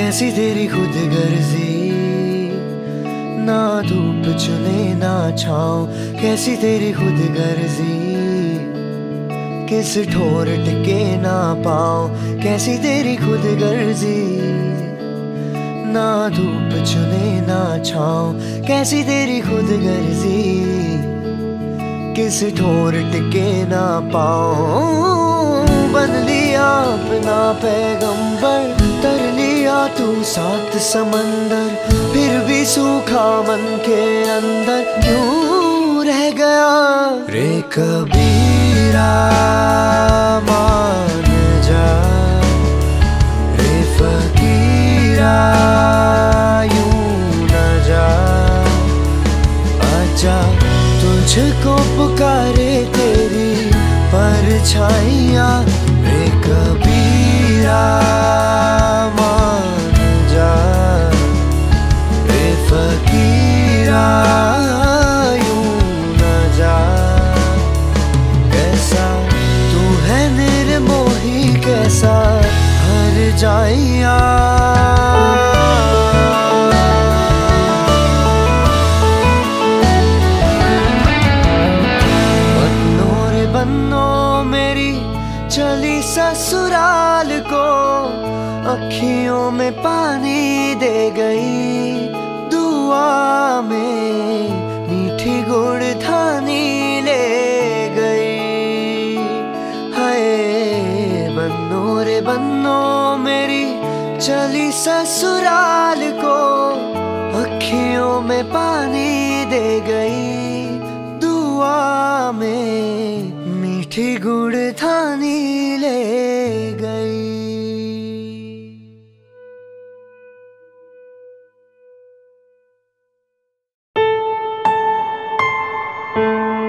कैसी तेरी खुद गर्जी ना धूप चुने, ना छाओ कैसी तेरी खुद गर्जी किस ठोर टिके ना पाओ कैसी तेरी खुद गर्जी ना धूप चुने, ना छाओ कैसी तेरी खुद गर्जी किस ठोर टिके ना पाओ बन लिया अपना पैगंबर। तू सात समंदर, फिर भी सूखा मन के अंदर क्यों रह गया? रे कबीरा, मान जा। रे फकीरा, यूँ न जा। आजा तुझको पुकारे तेरी परछाइया। रे कबीरा। पानी दे गई दुआ में, मीठी गुड़ थानी ले गई। हाय बन्नो रे बन्नो, मेरी चली ससुराल को, अखियों में पानी दे गई दुआ में, मीठी गुड़ थानी ले Música